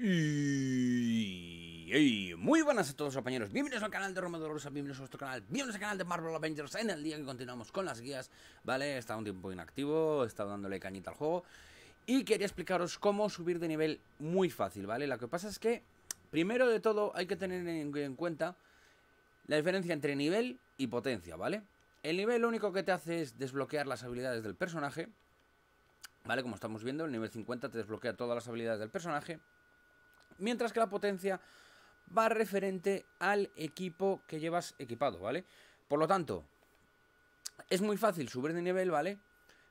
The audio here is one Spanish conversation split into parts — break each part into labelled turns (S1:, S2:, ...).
S1: Y, muy buenas a todos compañeros, bienvenidos al canal de Roma Rosa, bienvenidos a nuestro canal, bienvenidos al canal de Marvel Avengers en el día que continuamos con las guías, ¿vale? He estado un tiempo inactivo, he estado dándole cañita al juego y quería explicaros cómo subir de nivel muy fácil, ¿vale? Lo que pasa es que, primero de todo, hay que tener en cuenta la diferencia entre nivel y potencia, ¿vale? El nivel lo único que te hace es desbloquear las habilidades del personaje, ¿vale? Como estamos viendo, el nivel 50 te desbloquea todas las habilidades del personaje, mientras que la potencia va referente al equipo que llevas equipado, ¿vale? Por lo tanto, es muy fácil subir de nivel, ¿vale?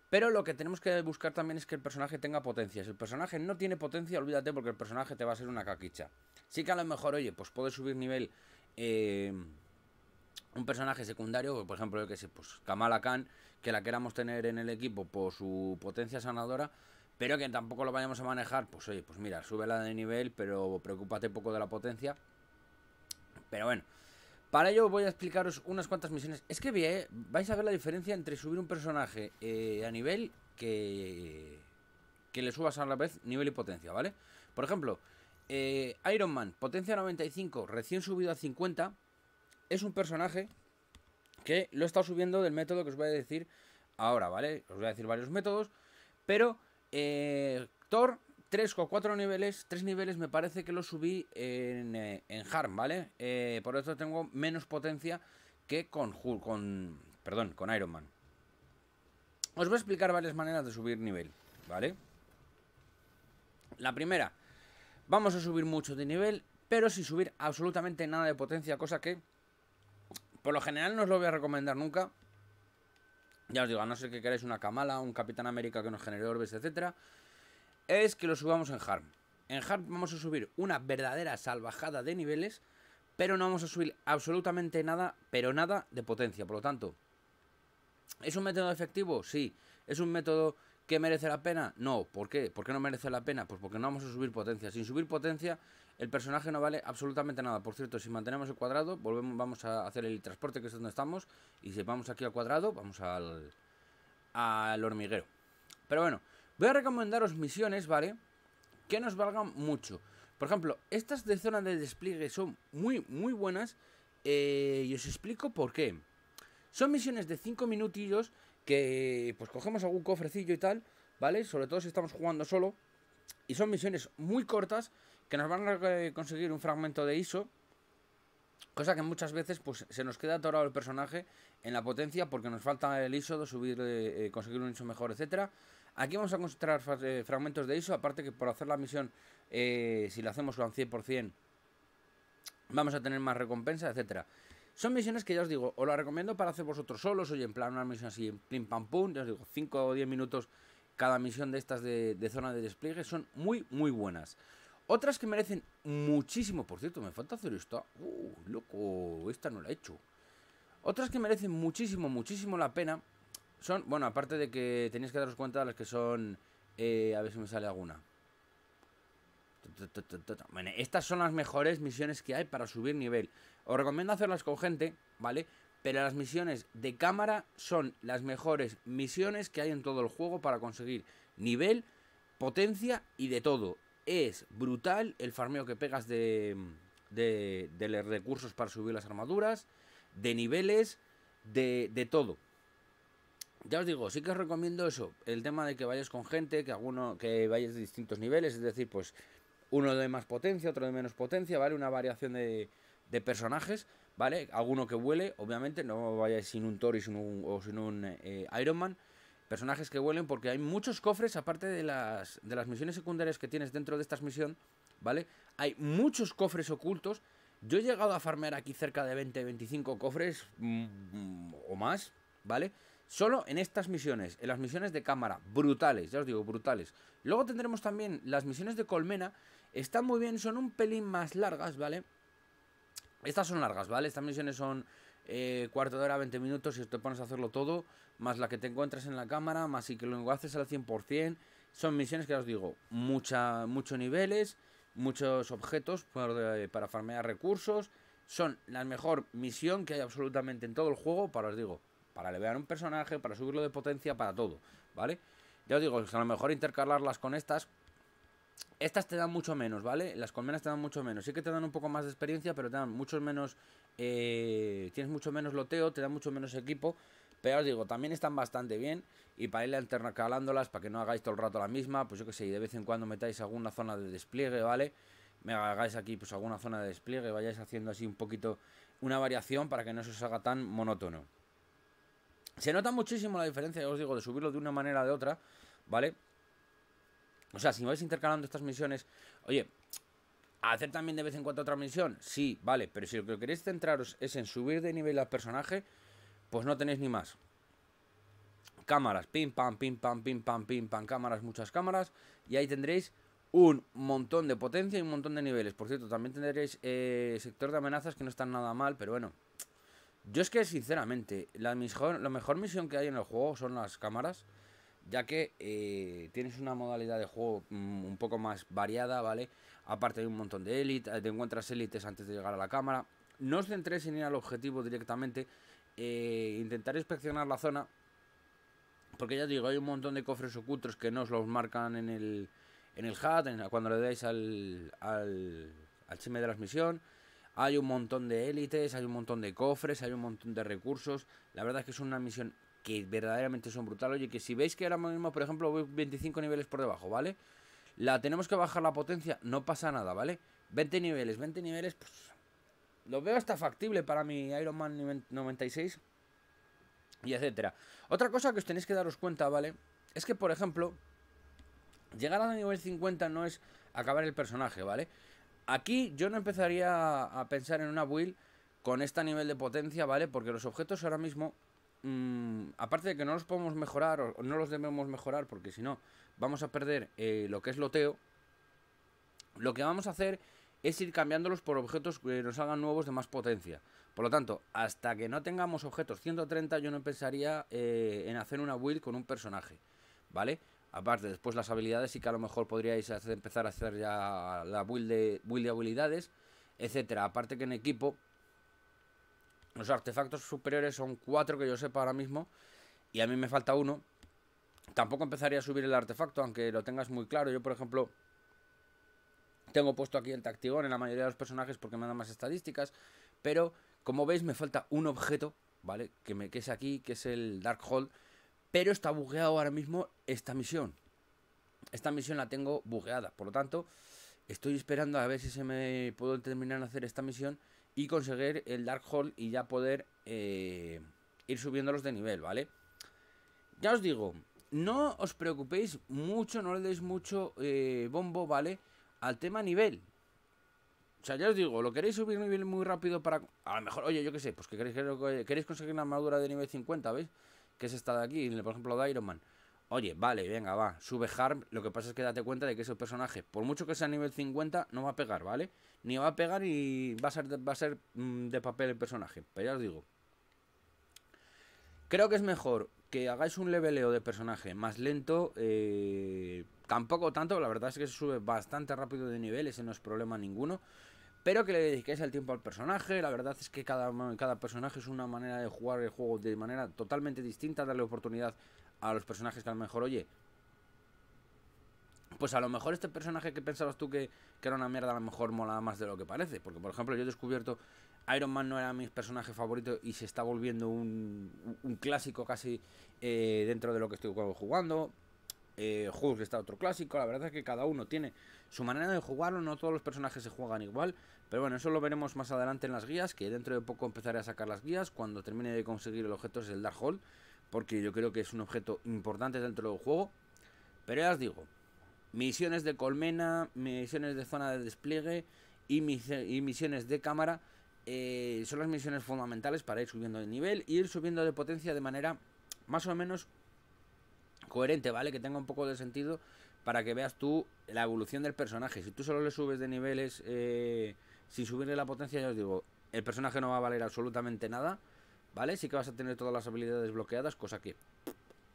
S1: Pero lo que tenemos que buscar también es que el personaje tenga potencia. Si el personaje no tiene potencia, olvídate porque el personaje te va a ser una caquicha. Sí que a lo mejor, oye, pues puedes subir nivel eh, un personaje secundario, por ejemplo, yo que sé, pues Kamala Khan, que la queramos tener en el equipo por su potencia sanadora, pero que tampoco lo vayamos a manejar, pues oye, pues mira, súbela de nivel, pero preocúpate poco de la potencia. Pero bueno, para ello voy a explicaros unas cuantas misiones. Es que eh, vais a ver la diferencia entre subir un personaje eh, a nivel que, que le subas a la vez nivel y potencia, ¿vale? Por ejemplo, eh, Iron Man, potencia 95, recién subido a 50, es un personaje que lo he estado subiendo del método que os voy a decir ahora, ¿vale? Os voy a decir varios métodos, pero eh, Thor, 3 o 4 niveles, 3 niveles me parece que lo subí en, eh, en Harm, ¿vale? Eh, por eso tengo menos potencia que con, con, perdón, con Iron Man. Os voy a explicar varias maneras de subir nivel, ¿vale? La primera, vamos a subir mucho de nivel, pero sin subir absolutamente nada de potencia, cosa que por lo general no os lo voy a recomendar nunca, ya os digo, a no ser que queráis una Kamala, un Capitán América que nos genere orbes, etcétera, es que lo subamos en Harm. En Harm vamos a subir una verdadera salvajada de niveles, pero no vamos a subir absolutamente nada, pero nada de potencia. Por lo tanto, ¿es un método efectivo? Sí. ¿Es un método que merece la pena? No. ¿Por qué? ¿Por qué no merece la pena? Pues porque no vamos a subir potencia. Sin subir potencia, el personaje no vale absolutamente nada. Por cierto, si mantenemos el cuadrado, volvemos, vamos a hacer el transporte, que es donde estamos. Y si vamos aquí al cuadrado, vamos al, al hormiguero. Pero bueno, voy a recomendaros misiones, ¿vale? Que nos valgan mucho. Por ejemplo, estas de zona de despliegue son muy, muy buenas. Eh, y os explico por qué. Son misiones de 5 minutillos que pues cogemos algún cofrecillo y tal, ¿vale? Sobre todo si estamos jugando solo. Y son misiones muy cortas que nos van a conseguir un fragmento de ISO, cosa que muchas veces pues se nos queda atorado el personaje en la potencia porque nos falta el ISO de subir, eh, conseguir un ISO mejor, etcétera. Aquí vamos a encontrar eh, fragmentos de ISO, aparte que por hacer la misión, eh, si la hacemos al 100%, vamos a tener más recompensa, etcétera. Son misiones que ya os digo, os las recomiendo para hacer vosotros solos, oye, en plan una misión así, en plim pam pum, ya os digo, 5 o 10 minutos cada misión de estas de, de zona de despliegue, son muy, muy buenas. Otras que merecen muchísimo, por cierto, me falta hacer esto. Uh, loco, esta no la he hecho. Otras que merecen muchísimo, muchísimo la pena son, bueno, aparte de que tenéis que daros cuenta de las que son, eh, a ver si me sale alguna. Bueno, estas son las mejores misiones que hay para subir nivel. Os recomiendo hacerlas con gente, ¿vale? Pero las misiones de cámara son las mejores misiones que hay en todo el juego para conseguir nivel, potencia y de todo es brutal el farmeo que pegas de, de, de recursos para subir las armaduras, de niveles, de, de, todo. Ya os digo, sí que os recomiendo eso, el tema de que vayáis con gente, que alguno, que vayáis de distintos niveles, es decir, pues uno de más potencia, otro de menos potencia, ¿vale? Una variación de, personajes, ¿vale? Alguno que vuele, obviamente, no vayáis sin un Thor un, o sin un eh, Iron Man, personajes que vuelen porque hay muchos cofres, aparte de las, de las misiones secundarias que tienes dentro de esta misión, ¿vale? Hay muchos cofres ocultos. Yo he llegado a farmear aquí cerca de 20-25 cofres mm, o más, ¿vale? Solo en estas misiones, en las misiones de cámara, brutales, ya os digo, brutales. Luego tendremos también las misiones de colmena, están muy bien, son un pelín más largas, ¿vale? Estas son largas, ¿vale? Estas misiones son eh, cuarto de hora, 20 minutos, y te pones a hacerlo todo, más la que te encuentras en la cámara, más si que lo haces al 100%. Son misiones que os digo, mucha, muchos niveles, muchos objetos para, para farmear recursos. Son la mejor misión que hay absolutamente en todo el juego, para os digo, para elevar un personaje, para subirlo de potencia, para todo, ¿vale? Ya os digo, a lo mejor intercalarlas con estas estas te dan mucho menos, ¿vale? Las colmenas te dan mucho menos. Sí que te dan un poco más de experiencia, pero te dan mucho menos... Eh, tienes mucho menos loteo, te dan mucho menos equipo. Pero os digo, también están bastante bien. Y para ir alternacalándolas, para que no hagáis todo el rato la misma, pues yo que sé, y de vez en cuando metáis alguna zona de despliegue, ¿vale? Me hagáis aquí pues alguna zona de despliegue, vayáis haciendo así un poquito una variación para que no se os haga tan monótono. Se nota muchísimo la diferencia, os digo, de subirlo de una manera o de otra, ¿vale? O sea, si vais intercalando estas misiones, oye, hacer también de vez en cuando otra misión, sí, vale, pero si lo que queréis centraros es en subir de nivel al personaje, pues no tenéis ni más. Cámaras, pim, pam, pim, pam, pim, pam, pim, pam, cámaras, muchas cámaras, y ahí tendréis un montón de potencia y un montón de niveles. Por cierto, también tendréis eh, sector de amenazas que no están nada mal, pero bueno. Yo es que, sinceramente, la mejor, la mejor misión que hay en el juego son las cámaras ya que eh, tienes una modalidad de juego mm, un poco más variada, ¿vale? Aparte de un montón de élites, te encuentras élites antes de llegar a la cámara. No os centréis en ir al objetivo directamente, eh, intentar inspeccionar la zona, porque ya digo, hay un montón de cofres ocultos que no os los marcan en el, en el HUD, cuando le dais al, al, al chime de la misión. Hay un montón de élites, hay un montón de cofres, hay un montón de recursos. La verdad es que es una misión que verdaderamente son brutales. Oye, que si veis que ahora mismo, por ejemplo, voy 25 niveles por debajo, ¿vale? La tenemos que bajar la potencia, no pasa nada, ¿vale? 20 niveles, 20 niveles, pues lo veo hasta factible para mi Iron Man 96 y etcétera. Otra cosa que os tenéis que daros cuenta, ¿vale? Es que, por ejemplo, llegar a nivel 50 no es acabar el personaje, ¿vale? Aquí yo no empezaría a pensar en una build con este nivel de potencia, ¿vale? Porque los objetos ahora mismo Mm, aparte de que no los podemos mejorar o no los debemos mejorar porque si no vamos a perder eh, lo que es loteo, lo que vamos a hacer es ir cambiándolos por objetos que nos hagan nuevos de más potencia. Por lo tanto, hasta que no tengamos objetos 130 yo no pensaría eh, en hacer una build con un personaje, ¿vale? Aparte, después las habilidades sí que a lo mejor podríais empezar a hacer ya la build de, build de habilidades, etcétera. Aparte que en equipo los artefactos superiores son cuatro que yo sepa ahora mismo. Y a mí me falta uno. Tampoco empezaría a subir el artefacto, aunque lo tengas muy claro. Yo, por ejemplo, tengo puesto aquí el tactigón en la mayoría de los personajes porque me da más estadísticas. Pero, como veis, me falta un objeto, ¿vale? Que, me, que es aquí, que es el Dark Hole. Pero está bugueado ahora mismo esta misión. Esta misión la tengo bugueada. Por lo tanto, estoy esperando a ver si se me puedo terminar de hacer esta misión y conseguir el Dark Hole y ya poder eh, ir subiéndolos de nivel, ¿vale? Ya os digo, no os preocupéis mucho, no le deis mucho eh, bombo, ¿vale? Al tema nivel. O sea, ya os digo, lo queréis subir nivel muy rápido para... A lo mejor, oye, yo qué sé, pues que queréis, queréis conseguir una armadura de nivel 50, ¿veis? Que es esta de aquí, por ejemplo, de Iron Man. Oye, vale, venga, va, sube Harm. Lo que pasa es que date cuenta de que ese personaje, por mucho que sea nivel 50, no va a pegar, ¿vale? Ni va a pegar y va a ser, de, va a ser mm, de papel el personaje. Pero ya os digo. Creo que es mejor que hagáis un leveleo de personaje más lento. Eh, tampoco tanto, la verdad es que se sube bastante rápido de nivel, ese no es problema ninguno. Pero que le dediquéis el tiempo al personaje. La verdad es que cada, cada personaje es una manera de jugar el juego de manera totalmente distinta. Darle oportunidad a los personajes que a lo mejor, oye, pues a lo mejor este personaje que pensabas tú que, era una mierda, a lo mejor mola más de lo que parece. Porque, por ejemplo, yo he descubierto Iron Man no era mi personaje favorito y se está volviendo un, un clásico casi eh, dentro de lo que estoy jugando. Eh, Hulk está otro clásico. La verdad es que cada uno tiene su manera de jugarlo. No todos los personajes se juegan igual. Pero bueno, eso lo veremos más adelante en las guías. Que dentro de poco empezaré a sacar las guías. Cuando termine de conseguir el objeto es el Dark Hole porque yo creo que es un objeto importante dentro del juego. Pero ya os digo, misiones de colmena, misiones de zona de despliegue y, misiones de cámara eh, son las misiones fundamentales para ir subiendo de nivel y ir subiendo de potencia de manera más o menos coherente, ¿vale? Que tenga un poco de sentido para que veas tú la evolución del personaje. Si tú solo le subes de niveles eh, sin subirle la potencia, ya os digo, el personaje no va a valer absolutamente nada. ¿Vale? Sí que vas a tener todas las habilidades bloqueadas, cosa que,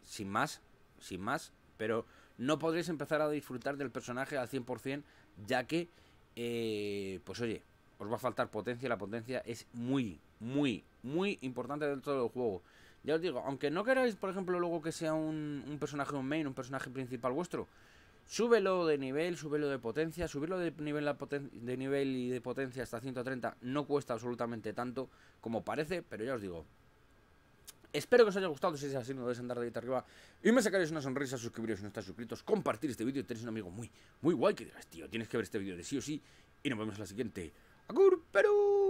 S1: sin más, sin más, pero no podréis empezar a disfrutar del personaje al 100%, ya que, eh, pues oye, os va a faltar potencia, la potencia es muy, muy, muy importante dentro del juego. Ya os digo, aunque no queráis, por ejemplo, luego que sea un, un personaje un main, un personaje principal vuestro, Súbelo de nivel, súbelo de potencia, subirlo de nivel, de nivel y de potencia hasta 130 no cuesta absolutamente tanto como parece, pero ya os digo, Espero que os haya gustado, si es así, no debes andar de ahí arriba y me sacaréis una sonrisa, suscribiros si no estáis suscritos, compartir este vídeo. Y tenéis un amigo muy, muy guay que digas, tío, tienes que ver este vídeo de sí o sí y nos vemos en la siguiente. ¡Agur, Perú!